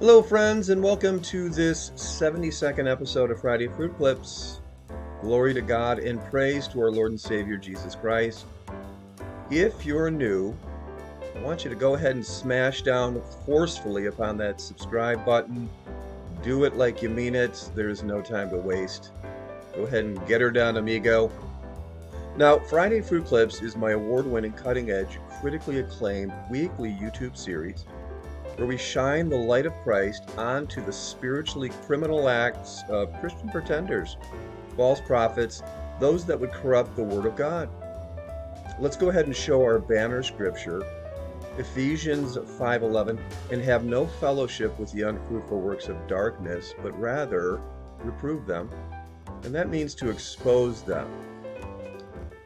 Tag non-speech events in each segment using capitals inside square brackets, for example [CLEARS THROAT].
Hello, friends, and welcome to this 72nd episode of Friday Fruit Clips. Glory to God and praise to our Lord and Savior Jesus Christ. If you're new, I want you to go ahead and smash down forcefully upon that subscribe button. Do it like you mean it. There's no time to waste. Go ahead and get her down, amigo. Now, Friday Fruit Clips is my award winning, cutting edge, critically acclaimed weekly YouTube series where we shine the light of Christ onto the spiritually criminal acts of Christian pretenders, false prophets, those that would corrupt the Word of God. Let's go ahead and show our banner scripture, Ephesians 5:11, and have no fellowship with the unfruitful works of darkness, but rather reprove them. And that means to expose them.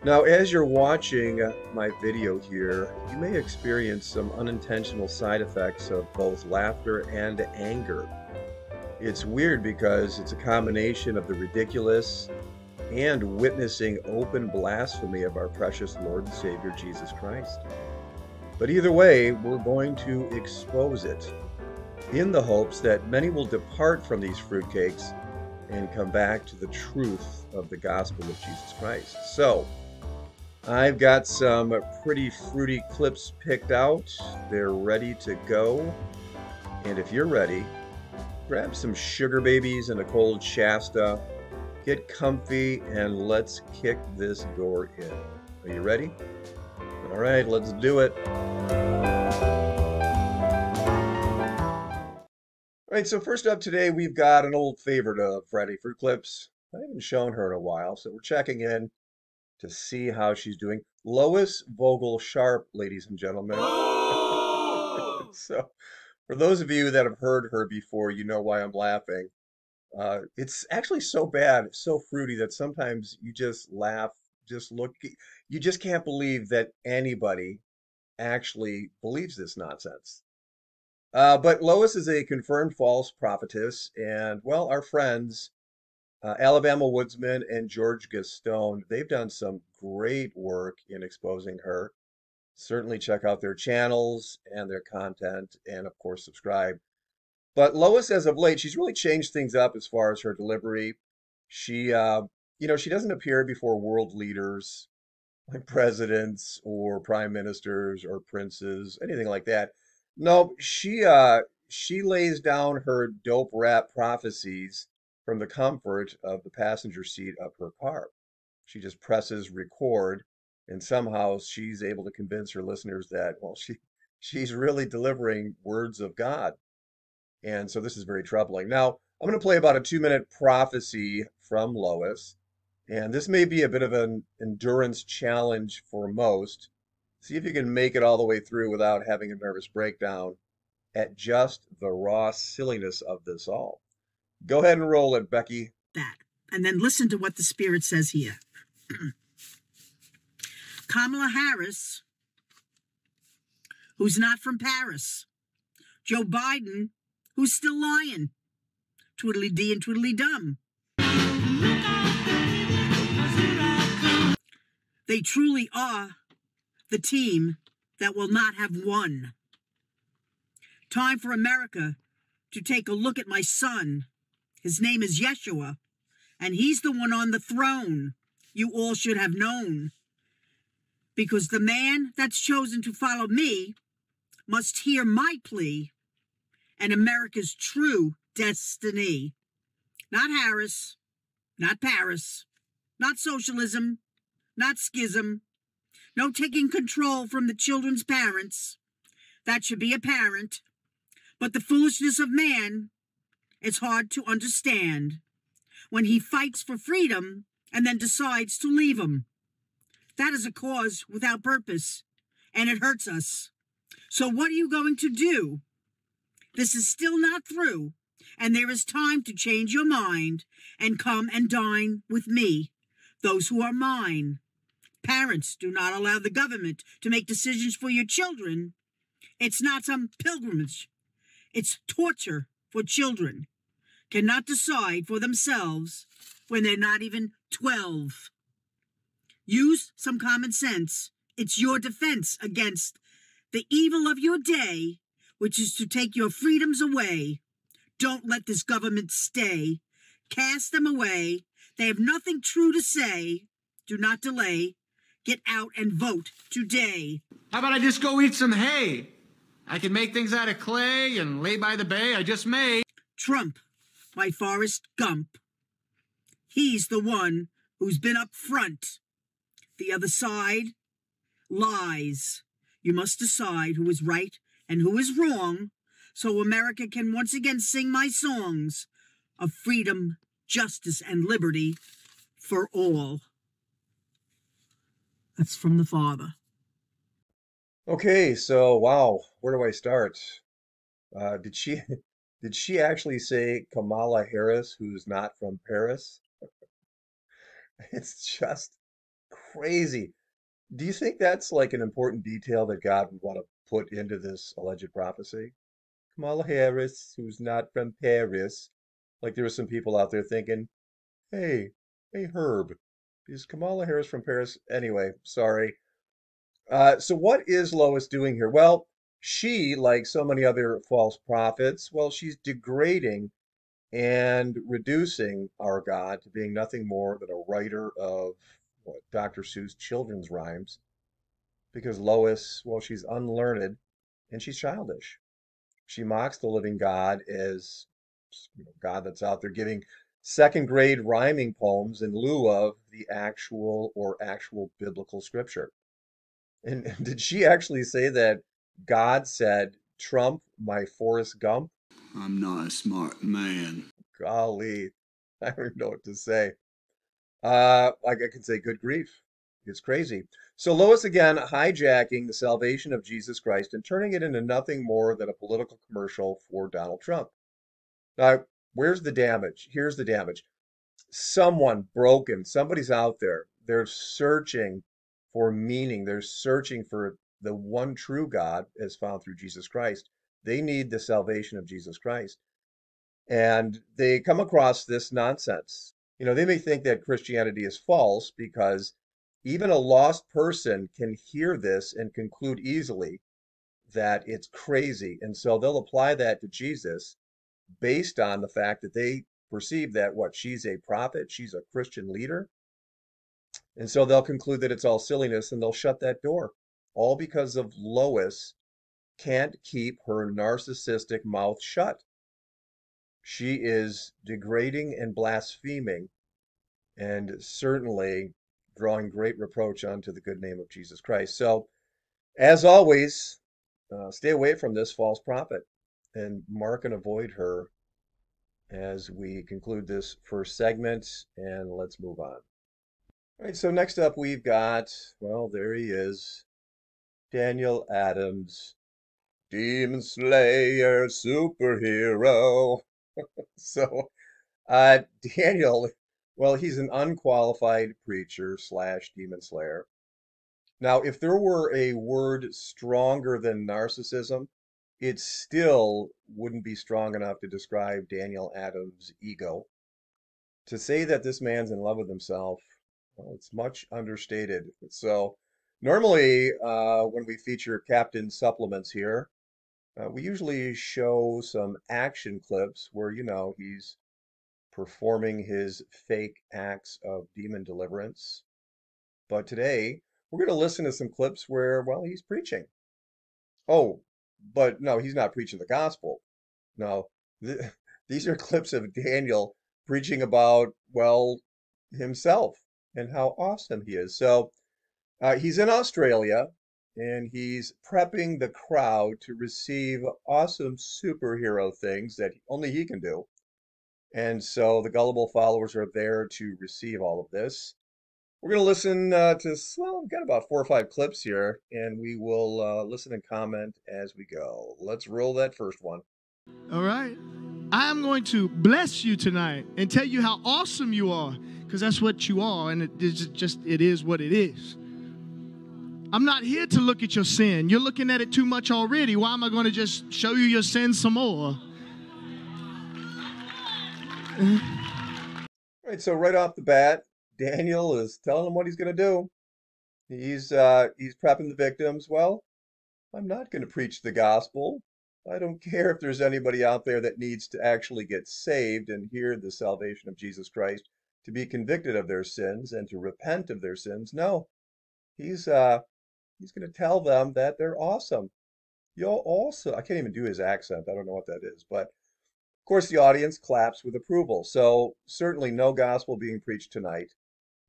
Now, as you're watching my video here, you may experience some unintentional side effects of both laughter and anger. It's weird because it's a combination of the ridiculous and witnessing open blasphemy of our precious Lord and Savior Jesus Christ. But either way, we're going to expose it in the hopes that many will depart from these fruitcakes and come back to the truth of the gospel of Jesus Christ. So, I've got some pretty fruity clips picked out. They're ready to go. And if you're ready, grab some sugar babies and a cold Shasta, get comfy, and let's kick this door in. Are you ready? All right, let's do it. All right, so first up today, we've got an old favorite of Friday Fruit Clips. I haven't shown her in a while, so we're checking in to see how she's doing. Lois Vogel Sharp, ladies and gentlemen. [LAUGHS] so, for those of you that have heard her before, you know why I'm laughing. Uh, it's actually so bad, so fruity that sometimes you just laugh, just look, you just can't believe that anybody actually believes this nonsense. Uh, but Lois is a confirmed false prophetess, and well, our friends uh, Alabama Woodsman and George Gastone, they've done some great work in exposing her. Certainly check out their channels and their content, and of course, subscribe. But Lois, as of late, she's really changed things up as far as her delivery. She, uh, you know, she doesn't appear before world leaders like presidents or prime ministers or princes, anything like that. No, she, uh, she lays down her dope rap prophecies from the comfort of the passenger seat of her car. She just presses record, and somehow she's able to convince her listeners that, well, she [LAUGHS] she's really delivering words of God. And so this is very troubling. Now, I'm going to play about a two minute prophecy from Lois. And this may be a bit of an endurance challenge for most. See if you can make it all the way through without having a nervous breakdown at just the raw silliness of this all. Go ahead and roll it, Becky. That. And then listen to what the Spirit says here. [CLEARS THROAT] Kamala Harris, who's not from Paris. Joe Biden, who's still lying. Twiddly dee and twiddly dum. They truly are the team that will not have won. Time for America to take a look at my son his name is Yeshua, and he's the one on the throne you all should have known. Because the man that's chosen to follow me must hear my plea and America's true destiny. Not Harris, not Paris, not socialism, not schism, no taking control from the children's parents. That should be apparent. But the foolishness of man it's hard to understand when he fights for freedom and then decides to leave them. That is a cause without purpose, and it hurts us. So, what are you going to do? This is still not through, and there is time to change your mind and come and dine with me, those who are mine. Parents, do not allow the government to make decisions for your children. It's not some pilgrimage, it's torture for children cannot decide for themselves when they're not even 12. Use some common sense. It's your defense against the evil of your day, which is to take your freedoms away. Don't let this government stay. Cast them away. They have nothing true to say. Do not delay. Get out and vote today. How about I just go eat some hay? I can make things out of clay and lay by the bay. I just may. Trump, by Forrest Gump. He's the one who's been up front. The other side lies. You must decide who is right and who is wrong so America can once again sing my songs of freedom, justice, and liberty for all. That's from the Father. Okay, so wow, where do I start? Uh, did she did she actually say Kamala Harris, who's not from Paris? [LAUGHS] It's just crazy. Do you think that's like an important detail that God would want to put into this alleged prophecy? Kamala Harris, who's not from Paris. Like there were some people out there thinking, hey, hey, Herb, is Kamala Harris from Paris? Anyway, sorry. Uh, so what is Lois doing here? Well, she, like so many other false prophets, well, she's degrading and reducing our God to being nothing more than a writer of what, Dr. Seuss children's rhymes. Because Lois, well, she's unlearned and she's childish. She mocks the living God as you know, God that's out there giving second grade rhyming poems in lieu of the actual or actual biblical scripture. And, [LAUGHS] and did she actually say that God said, Trump, my Forrest Gump? I'm not a smart man. Golly, [LAUGHS] I don't know what to say. Uh, like I could say, good grief. It's crazy. So Lois again hijacking the salvation of Jesus Christ and turning it into nothing more than a political commercial for Donald Trump. Now, where's the damage? Here's the damage. Someone broken, somebody's out there. They're searching for meaning. They're searching for the one true God as found through Jesus Christ. They need the salvation of Jesus Christ. And they come across this nonsense. You know, they may think that Christianity is false because even a lost person can hear this and conclude easily that it's crazy. And so they'll apply that to Jesus based on the fact that they perceive that what she's a prophet, she's a Christian leader. And so they'll conclude that it's all silliness and they'll shut that door. All because of Lois can't keep her narcissistic mouth shut. She is degrading and blaspheming and certainly drawing great reproach unto the good name of Jesus Christ. So, as always, uh, stay away from this false prophet and mark and avoid her as we conclude this first segment and let's move on. All right, so next up we've got, well, there he is, Daniel Adams, Demon Slayer superhero. [LAUGHS] so, uh, Daniel well, he's an unqualified preacher slash demon slayer. Now, if there were a word stronger than narcissism, it still wouldn't be strong enough to describe Daniel Adams' ego. To say that this man's in love with himself, well, it's much understated. So, normally, uh, when we feature Captain Supplements here, uh, we usually show some action clips where, you know, he's performing his fake acts of demon deliverance. But today, we're going to listen to some clips where, well, he's preaching. Oh, but no, he's not preaching the gospel. No, th [LAUGHS] these are clips of Daniel preaching about, well, himself and how awesome he is. So uh, he's in Australia and he's prepping the crowd to receive awesome superhero things that only he can do. And so the gullible followers are there to receive all of this. We're going to listen uh, to, well, we've got about four or five clips here, and we will uh, listen and comment as we go. Let's roll that first one. All right. I am going to bless you tonight and tell you how awesome you are, because that's what you are, and it is just, it is what it is. I'm not here to look at your sin. You're looking at it too much already. Why am I going to just show you your sin some more? All right, so right off the bat, Daniel is telling him what he's going to do. He's uh, he's prepping the victims. Well, I'm not going to preach the gospel. I don't care if there's anybody out there that needs to actually get saved and hear the salvation of Jesus Christ, to be convicted of their sins and to repent of their sins. No, he's uh, he's going to tell them that they're awesome. You're also, I can't even do his accent. I don't know what that is, but of course the audience claps with approval. So certainly no gospel being preached tonight.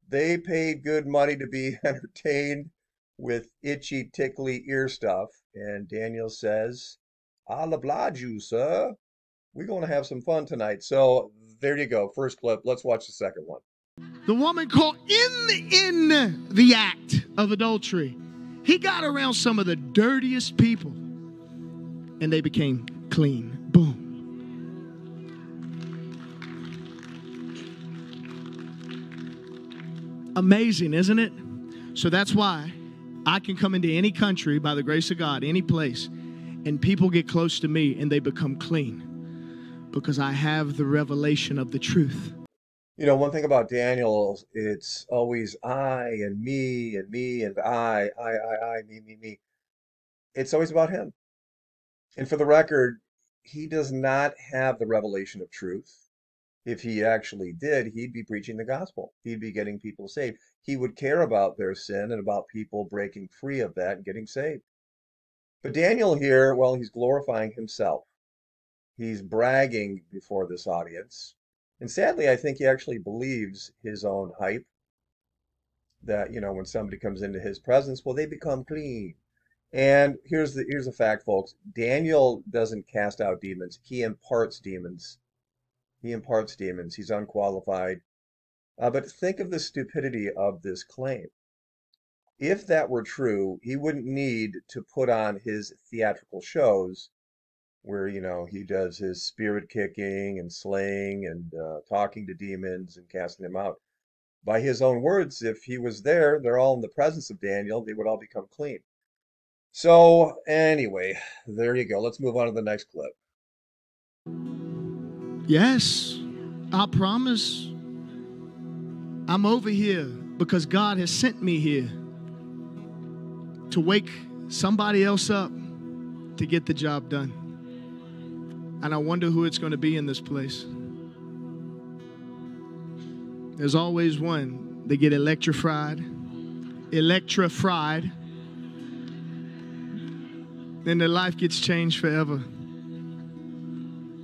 They paid good money to be [LAUGHS] entertained with itchy, tickly ear stuff. And Daniel says, I'll oblige you, sir. We're going to have some fun tonight. So there you go. First clip. Let's watch the second one. The woman caught in the, in the act of adultery. He got around some of the dirtiest people and they became clean. Boom. Amazing, isn't it? So that's why I can come into any country by the grace of God, any place, and people get close to me and they become clean because I have the revelation of the truth. You know, one thing about Daniel, it's always I and me and me and I, I, I, I, me, me, me. It's always about him. And for the record, he does not have the revelation of truth. If he actually did, he'd be preaching the gospel. He'd be getting people saved. He would care about their sin and about people breaking free of that and getting saved. But Daniel here, well, he's glorifying himself. He's bragging before this audience. And sadly, I think he actually believes his own hype that, you know, when somebody comes into his presence, well, they become clean. And here's the here's the fact, folks. Daniel doesn't cast out demons. He imparts demons he imparts demons. He's unqualified. Uh, but think of the stupidity of this claim. If that were true, he wouldn't need to put on his theatrical shows where, you know, he does his spirit kicking and slaying and uh, talking to demons and casting them out. By his own words, if he was there, they're all in the presence of Daniel, they would all become clean. So, anyway, there you go. Let's move on to the next clip. Yes, I promise. I'm over here because God has sent me here to wake somebody else up to get the job done. And I wonder who it's going to be in this place. There's always one. They get electrified, electrified, then their life gets changed forever.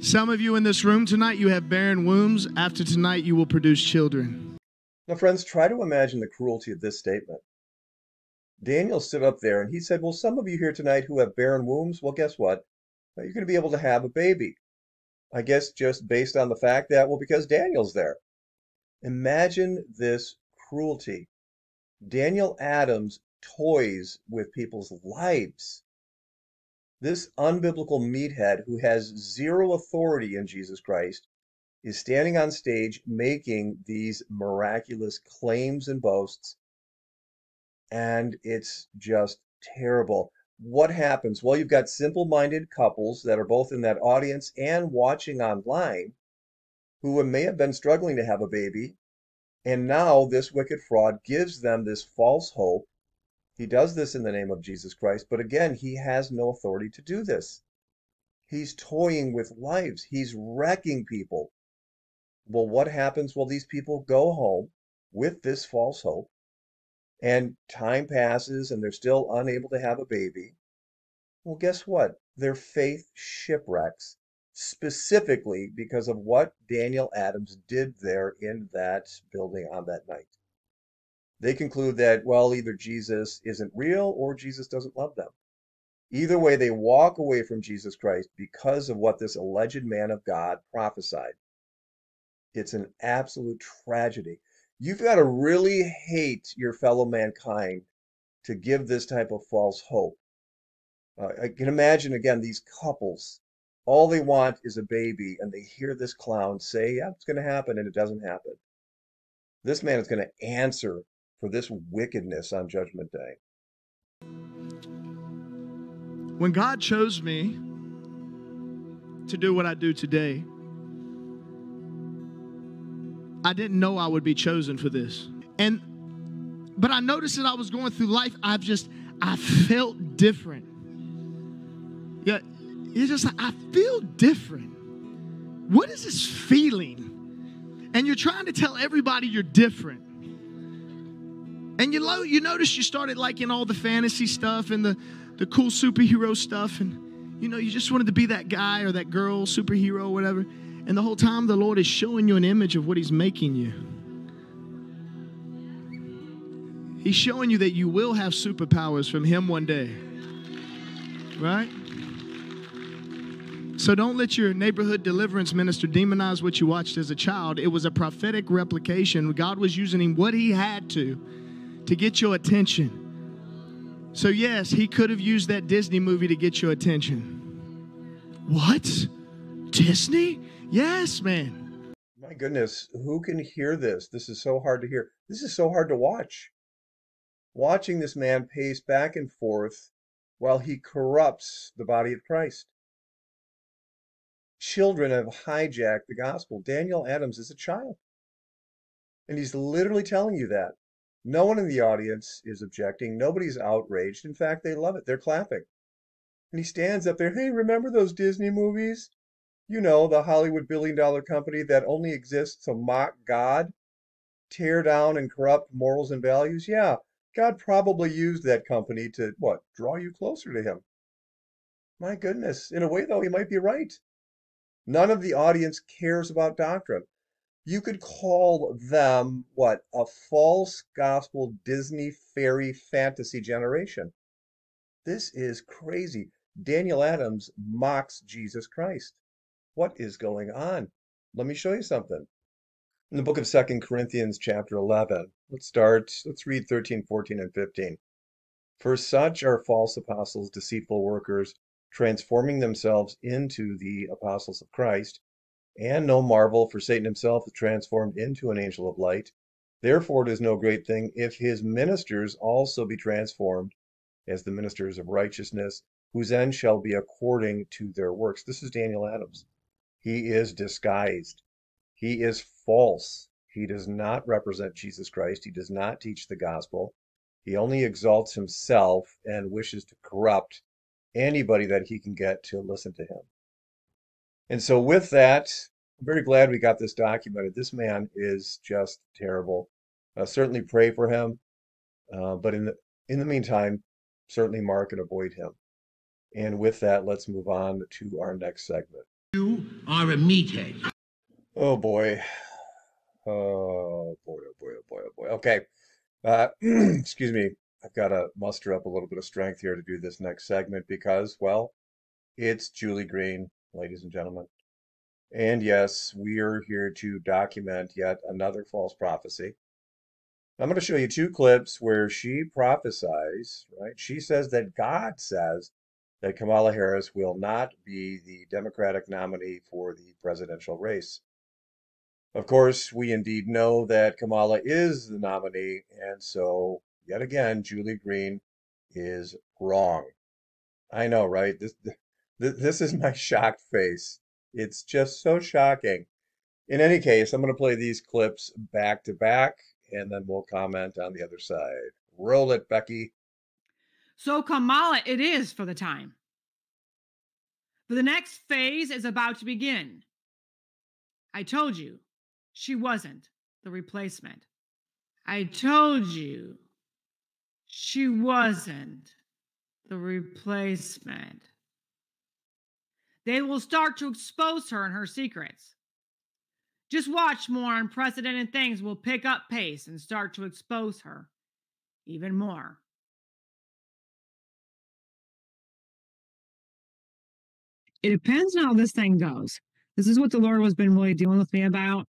Some of you in this room tonight, you have barren wombs. After tonight, you will produce children. Now, friends, try to imagine the cruelty of this statement. Daniel stood up there and he said, Well, some of you here tonight who have barren wombs, well, guess what? You're going to be able to have a baby. I guess just based on the fact that, well, because Daniel's there. Imagine this cruelty. Daniel Adams toys with people's lives. This unbiblical meathead who has zero authority in Jesus Christ is standing on stage making these miraculous claims and boasts, and it's just terrible. What happens? Well, you've got simple minded couples that are both in that audience and watching online who may have been struggling to have a baby, and now this wicked fraud gives them this false hope he does this in the name of Jesus Christ, but again, he has no authority to do this. He's toying with lives, he's wrecking people. Well, what happens? Well, these people go home with this false hope, and time passes and they're still unable to have a baby. Well, guess what? Their faith shipwrecks specifically because of what Daniel Adams did there in that building on that night they conclude that, well, either Jesus isn't real or Jesus doesn't love them. Either way, they walk away from Jesus Christ because of what this alleged man of God prophesied. It's an absolute tragedy. You've got to really hate your fellow mankind to give this type of false hope. Uh, I can imagine, again, these couples, all they want is a baby, and they hear this clown say, yeah, it's going to happen, and it doesn't happen. This man is going to answer for this wickedness on Judgment Day. When God chose me to do what I do today, I didn't know I would be chosen for this. And but I noticed that I was going through life, I've just I felt different. Yeah, you're just like, I feel different. What is this feeling? And you're trying to tell everybody you're different. And you lo- you notice you started liking all the fantasy stuff and the, the cool superhero stuff. And, you know, you just wanted to be that guy or that girl, superhero, whatever. And the whole time the Lord is showing you an image of what He's making you. He's showing you that you will have superpowers from Him one day. Right? So don't let your neighborhood deliverance minister demonize what you watched as a child. It was a prophetic replication. God was using what He had to to get your attention. So, yes, He could have used that Disney movie to get your attention. What? Disney? Yes, man. My goodness, who can hear this? This is so hard to hear. This is so hard to watch. Watching this man pace back and forth while he corrupts the body of Christ. Children have hijacked the gospel. Daniel Adams is a child. And he's literally telling you that. No one in the audience is objecting. Nobody's outraged. In fact, they love it. They're clapping. And he stands up there, hey, remember those Disney movies? You know, the Hollywood billion dollar company that only exists to mock God, tear down and corrupt morals and values? Yeah, God probably used that company to, what, draw you closer to Him. My goodness. In a way, though, he might be right. None of the audience cares about doctrine. You could call them, what, a false gospel Disney fairy fantasy generation. This is crazy. Daniel Adams mocks Jesus Christ. What is going on? Let me show you something. In the book of Second Corinthians, chapter 11, let's start, let's read 13, 14, and 15. For such are false apostles, deceitful workers, transforming themselves into the apostles of Christ. And no marvel, for Satan himself is transformed into an angel of light. Therefore it is no great thing if his ministers also be transformed as the ministers of righteousness, whose end shall be according to their works. This is Daniel Adams. He is disguised. He is false. He does not represent Jesus Christ. He does not teach the gospel. He only exalts himself and wishes to corrupt anybody that he can get to listen to him. And so, with that, I'm very glad we got this documented. This man is just terrible. Uh, certainly pray for him, uh, but in the in the meantime, certainly mark and avoid him. And with that, let's move on to our next segment. You are a meathead. Oh boy. Oh boy, oh boy, oh boy, oh boy. Okay. Uh, [CLEARS THROAT] excuse me. I've got to muster up a little bit of strength here to do this next segment because, well, it's Julie Green, ladies and gentlemen. And yes, we are here to document yet another false prophecy. I'm going to show you two clips where she prophesies, right? She says that God says that Kamala Harris will not be the Democratic nominee for the presidential race. Of course, we indeed know that Kamala is the nominee, and so yet again, Julie Green is wrong. I know, right? This this is my [LAUGHS] shocked face. It's just so shocking. In any case, I'm going to play these clips back to back, and then we'll comment on the other side. Roll it, Becky. So Kamala it is for the time. But the next phase is about to begin. I told you she wasn't the replacement. I told you she wasn't the replacement. They will start to expose her and her secrets. Just watch more unprecedented things will pick up pace and start to expose her even more. It depends on how this thing goes. This is what the Lord has been really dealing with me about.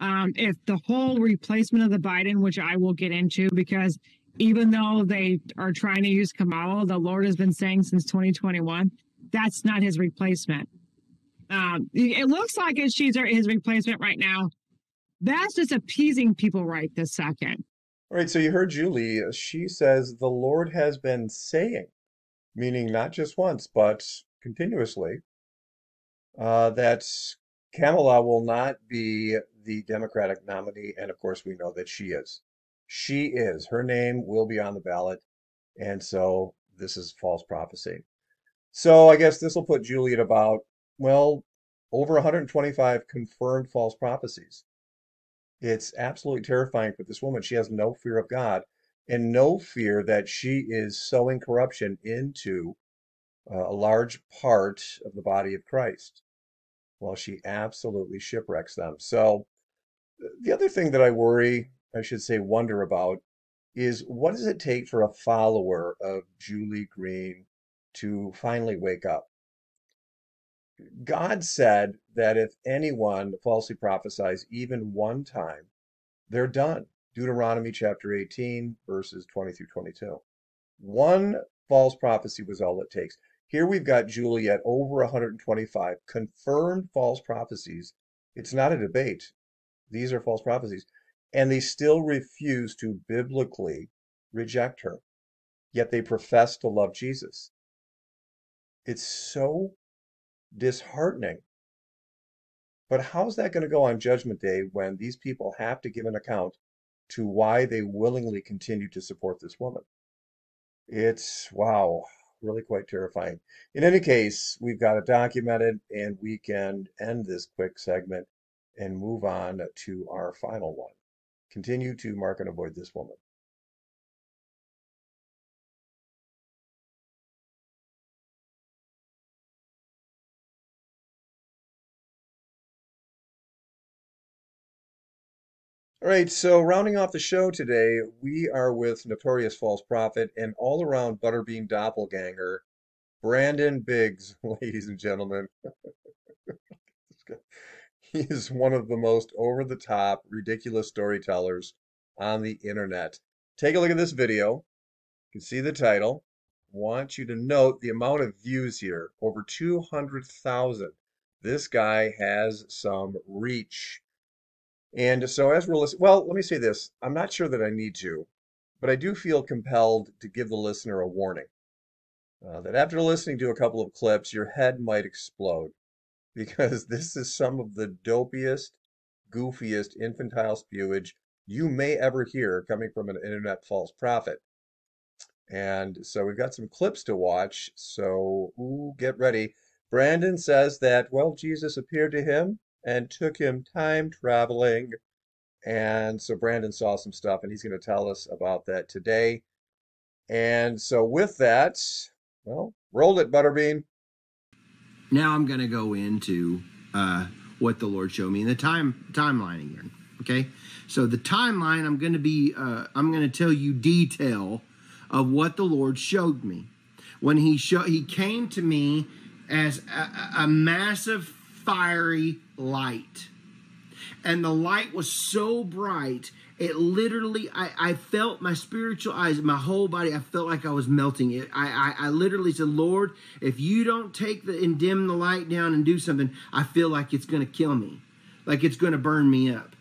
Um, if the whole replacement of the Biden, which I will get into, because even though they are trying to use Kamala, the Lord has been saying since 2021, that's not his replacement. Um, it looks like it's she's his replacement right now. That's just appeasing people right this second. All right, so you heard Julie. She says the Lord has been saying, meaning not just once, but continuously, uh, that Kamala will not be the Democratic nominee. And of course, we know that she is. She is. Her name will be on the ballot. And so this is false prophecy. So I guess this will put Julie at about, well, over 125 confirmed false prophecies. It's absolutely terrifying for this woman. She has no fear of God and no fear that she is sowing corruption into uh, a large part of the body of Christ. Well, she absolutely shipwrecks them. So the other thing that I worry, I should say wonder about, is what does it take for a follower of Julie Green to finally wake up? God said that if anyone falsely prophesies even one time, they're done. Deuteronomy chapter 18, verses 20 through 22. One false prophecy was all it takes. Here we've got Julie at over 125 confirmed false prophecies. It's not a debate. These are false prophecies. And they still refuse to biblically reject her. Yet they profess to love Jesus. It's so disheartening. But how's that going to go on Judgment Day when these people have to give an account to why they willingly continue to support this woman? It's, wow, really quite terrifying. In any case, we've got it documented, and we can end this quick segment and move on to our final one. Continue to mark and avoid this woman. All right, so rounding off the show today, we are with Notorious False Prophet and all around Butterbean doppelganger, Brandon Biggs, [LAUGHS] ladies and gentlemen. [LAUGHS] he is one of the most over the top, ridiculous storytellers on the internet. Take a look at this video. You can see the title. I want you to note the amount of views here over 200,000. This guy has some reach. And so as we're listening, well, let me say this. I'm not sure that I need to, but I do feel compelled to give the listener a warning. Uh, that after listening to a couple of clips, your head might explode [LAUGHS] because this is some of the dopiest, goofiest infantile spewage you may ever hear coming from an internet false prophet. And so we've got some clips to watch. So ooh, get ready. Brandon says that, well, Jesus appeared to him and took him time traveling. And so Brandon saw some stuff and he's going to tell us about that today. And so with that, well, roll it, Butterbean. Now I'm going to go into uh, what the Lord showed me in the time timeline again. Okay, so the timeline I'm going to be uh, I'm going to tell you detail of what the Lord showed me when he showed he came to me as a, a massive fiery light. And the light was so bright, it literally, I, I felt my spiritual eyes, my whole body, I felt like I was melting. It, I, I, I literally said, Lord, if you don't take the and dim the light down and do something, I feel like it's going to kill me, like it's going to burn me up.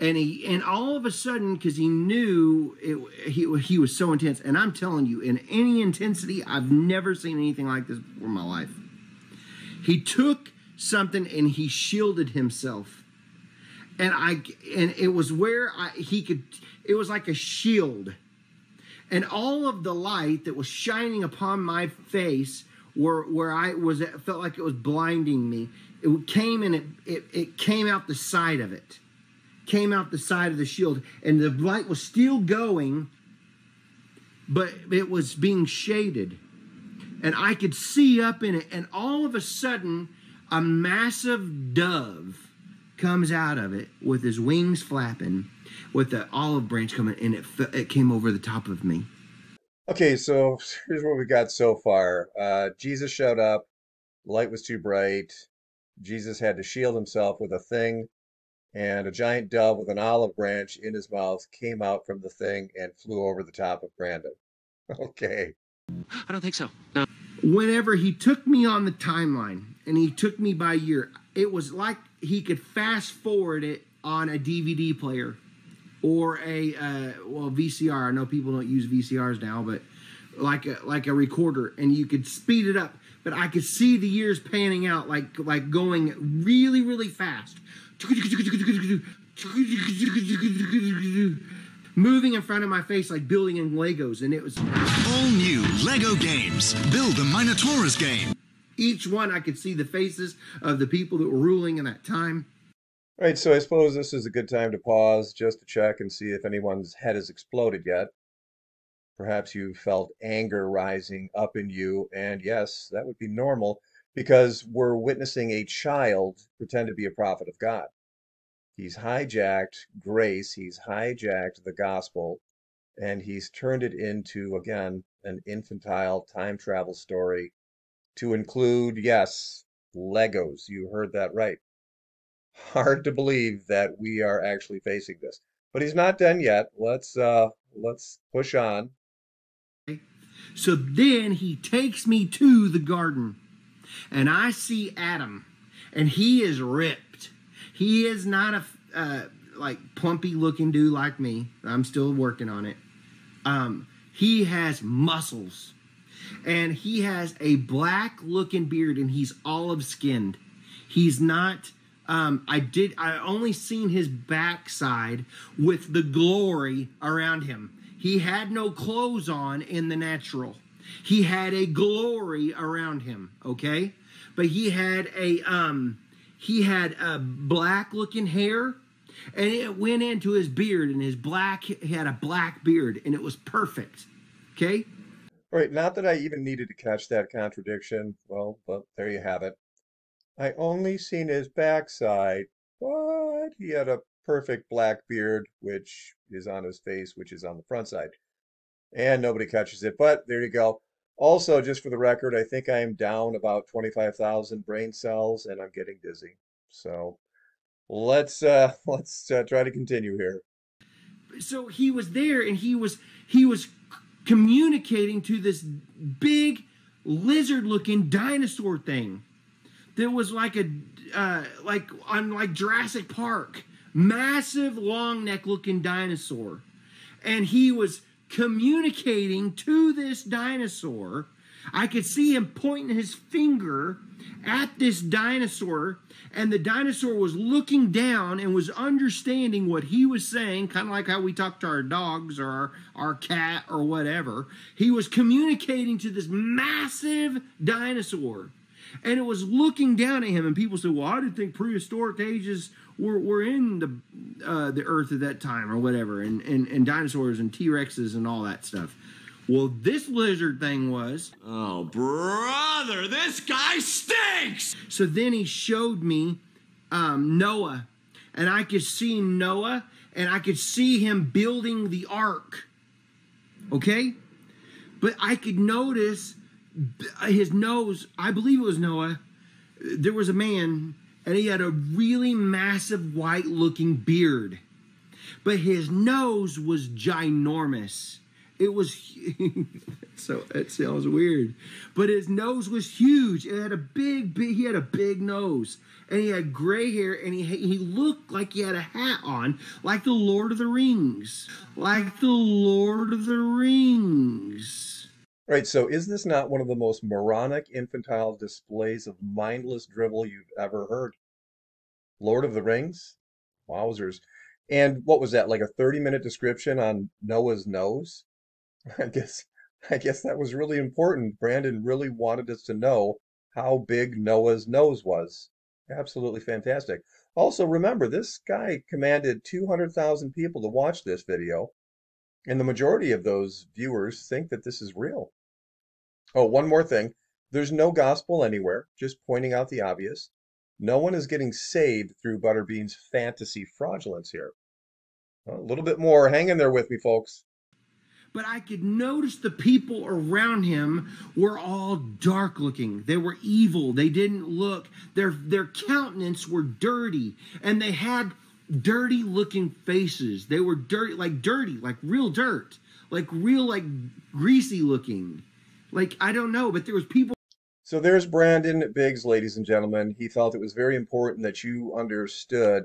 And he, and all of a sudden, because he knew it, he, he was so intense. And I'm telling you, in any intensity, I've never seen anything like this before in my life. He took something and he shielded himself. And i and it was where I, he could it was like a shield. And all of the light that was shining upon my face where where i was it felt like it was blinding me. It came and it, it it came out the side of it. Came out the side of the shield. And the light was still going but it was being shaded. And i could see up in it. And all of a sudden a massive dove comes out of it with his wings flapping, with the olive branch coming, and it it came over the top of me. Okay, so [LAUGHS] here's what we got so far. Uh, Jesus showed up. Light was too bright. Jesus had to shield himself with a thing, and a giant dove with an olive branch in his mouth came out from the thing and flew over the top of Brandon. [LAUGHS] Okay. I don't think so. No. Whenever he took me on the timeline, and he took me by year. It was like he could fast forward it on a DVD player or a uh, well VCR. I know people don't use VCRs now, but like a like a recorder, and you could speed it up. But I could see the years panning out, like like going really really fast. moving in front of my face like building in Legos, and it was All new Lego games. Build the Minotaurus game. Each one I could see the faces of the people that were ruling in that time. Right, so I suppose this is a good time to pause just to check and see if anyone's head has exploded yet. Perhaps you felt anger rising up in you, and yes, that would be normal because we're witnessing a child pretend to be a prophet of God. He's hijacked grace, he's hijacked the gospel, and he's turned it into, again, an infantile time travel story to include, yes, Legos. You heard that right. [LAUGHS] Hard to believe that we are actually facing this. But he's not done yet. Let's uh let's push on. So then he takes me to the garden, and I see Adam, and he is ripped. He is not a uh, like plumpy looking dude like me. I'm still working on it. Um, he has muscles, and he has a black looking beard, and he's olive skinned. He's not. Um, I did. I only seen his backside with the glory around him. He had no clothes on in the natural. He had a glory around him. Okay, but he had a um, he had a black looking hair, and it went into his beard, and his black he had a black beard, and it was perfect. Okay, Right, not that I even needed to catch that contradiction. Well, but there you have it. I only seen his backside, but he had a perfect black beard, which is on his face, which is on the front side. And nobody catches it, but there you go. Also, just for the record, I think I am down about 25,000 brain cells and I'm getting dizzy. So let's uh [LAUGHS] let's uh, try to continue here. so he was there and he was he was communicating to this big lizard looking dinosaur thing that was like a uh, like on like Jurassic Park. Massive long neck looking dinosaur. And he was communicating to this dinosaur I could see him pointing his finger at this dinosaur, and the dinosaur was looking down and was understanding what he was saying, kind of like how we talk to our dogs or our, our cat or whatever. He was communicating to this massive dinosaur, and it was looking down at him. And people said, "Well, I didn't think prehistoric ages were, were in the uh, the Earth at that time, or whatever, and and, and dinosaurs and T Rexes and all that stuff." Well, this lizard thing was. Oh, brother, this guy stinks! So then he showed me um, Noah, and I could see Noah, and I could see him building the ark. Okay? But I could notice his nose, I believe it was Noah. There was a man, and he had a really massive white looking beard. But his nose was ginormous. It was [LAUGHS] so it sounds weird, but his nose was huge. It had a big, big. He had a big nose, and he had gray hair, and he he looked like he had a hat on, like the Lord of the Rings, like the Lord of the Rings. Right. so is this not one of the most moronic, infantile displays of mindless drivel you've ever heard? Lord of the Rings? Wowzers. And what was that, like a 30 minute description on Noah's nose? [LAUGHS] I guess I guess that was really important. Brandon really wanted us to know how big Noah's nose was. Absolutely fantastic. Also, remember, this guy commanded 200,000 people to watch this video, and the majority of those viewers think that this is real. Oh, one more thing. There's no gospel anywhere, just pointing out the obvious. No one is getting saved through Butterbean's fantasy fraudulence here. A little bit more. Hang in there with me, folks but I could notice the people around him were all dark looking. They were evil. They didn't look their their countenance were dirty and they had dirty looking faces. They were dirty like dirty, like real dirt, like real like greasy looking. Like I don't know, but there was people So there's Brandon Biggs, ladies and gentlemen. He felt it was very important that you understood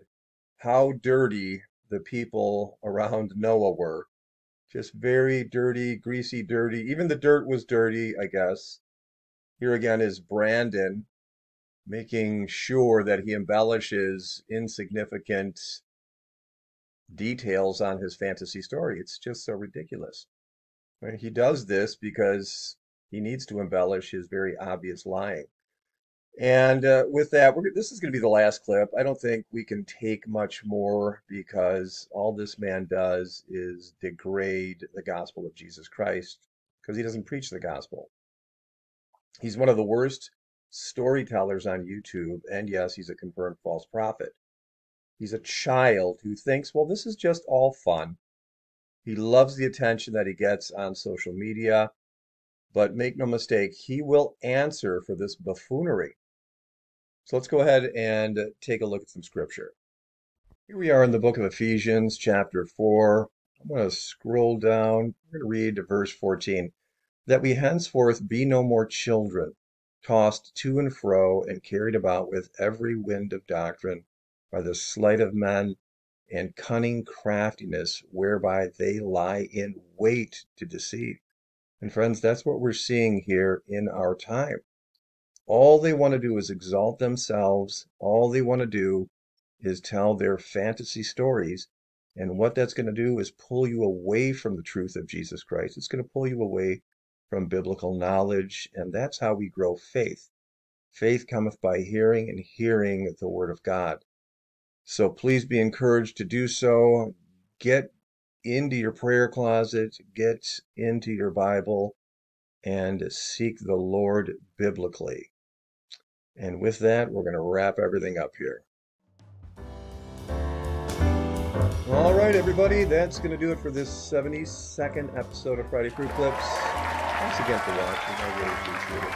how dirty the people around Noah were just very dirty, greasy, dirty. Even the dirt was dirty, I guess. Here again is Brandon making sure that he embellishes insignificant details on his fantasy story. It's just so ridiculous. He does this because he needs to embellish his very obvious lying. And uh, with that, we're, this is going to be the last clip. I don't think we can take much more because all this man does is degrade the gospel of Jesus Christ because he doesn't preach the gospel. He's one of the worst storytellers on YouTube, and yes, he's a confirmed false prophet. He's a child who thinks, well, this is just all fun. He loves the attention that he gets on social media, but make no mistake, he will answer for this buffoonery. So let's go ahead and take a look at some scripture. Here we are in the book of Ephesians, chapter 4. I'm going to scroll down. We're going to read to verse 14. That we henceforth be no more children, tossed to and fro and carried about with every wind of doctrine by the sleight of men and cunning craftiness whereby they lie in wait to deceive. And friends, that's what we're seeing here in our time. All they want to do is exalt themselves. All they want to do is tell their fantasy stories. And what that's going to do is pull you away from the truth of Jesus Christ. It's going to pull you away from biblical knowledge. And that's how we grow faith. Faith cometh by hearing, and hearing the word of God. So please be encouraged to do so. Get into your prayer closet, get into your Bible, and seek the Lord biblically. And with that, we're going to wrap everything up here. All right, everybody, that's going to do it for this 72nd episode of Friday Fruit Clips. Thanks again for watching. I really appreciate it.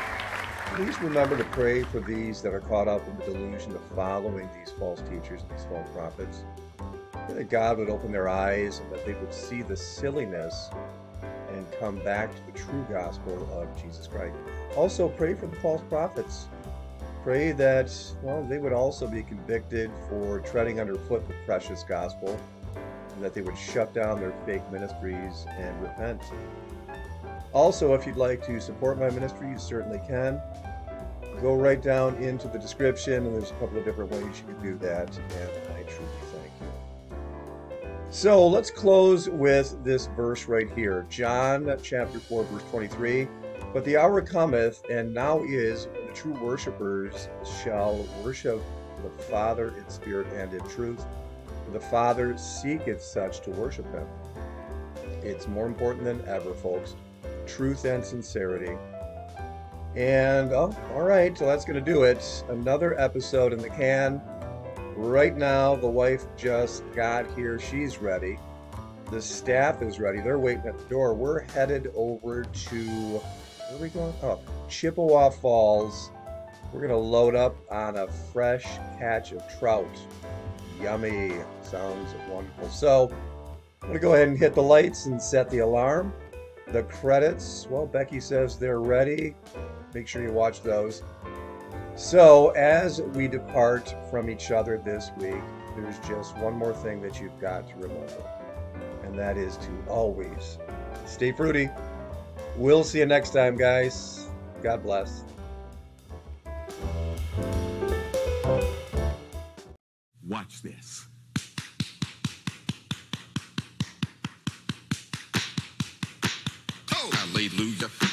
Please remember to pray for these that are caught up in the delusion of following these false teachers and these false prophets. Pray that God would open their eyes and that they would see the silliness and come back to the true gospel of Jesus Christ. Also, pray for the false prophets Pray that, well, they would also be convicted for treading underfoot the precious gospel and that they would shut down their fake ministries and repent. Also, if you'd like to support my ministry, you certainly can. Go right down into the description, and there's a couple of different ways you can do that, and I truly thank you. So let's close with this verse right here John chapter 4, verse 23. But the hour cometh, and now is, true worshippers shall worship the Father in spirit and in truth. The Father seeketh such to worship him. It's more important than ever, folks. Truth and sincerity. And, oh, all right, so that's going to do it. Another episode in the can. Right now, the wife just got here. She's ready. The staff is ready. They're waiting at the door. We're headed over to where are we going? Oh, Chippewa Falls. We're going to load up on a fresh catch of trout. Yummy. Sounds wonderful. So, I'm going to go ahead and hit the lights and set the alarm. The credits, well, Becky says they're ready. Make sure you watch those. So, as we depart from each other this week, there's just one more thing that you've got to remember, and that is to always stay fruity. We'll see you next time, guys. God bless. Watch this. Hallelujah.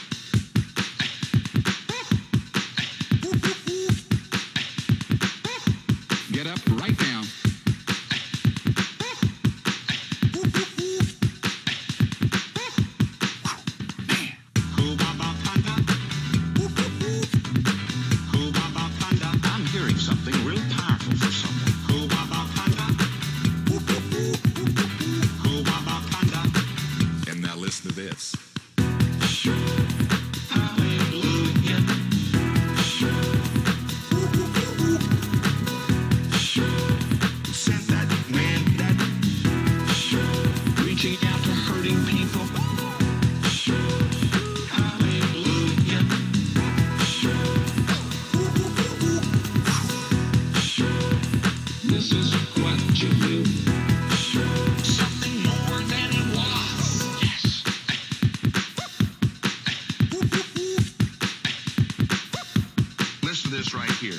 Listen to this right here.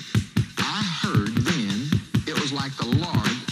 I heard then it was like the Lord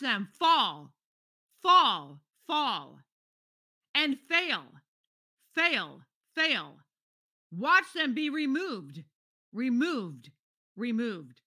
Watch them fall, fall, fall, and fail, fail, fail. Watch them be removed, removed, removed.